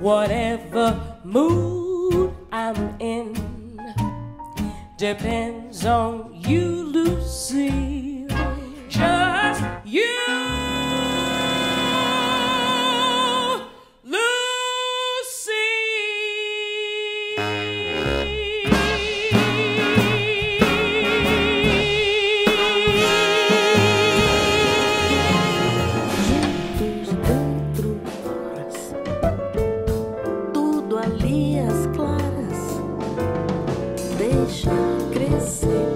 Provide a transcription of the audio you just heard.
whatever mood I'm in. Depends on you, you. is.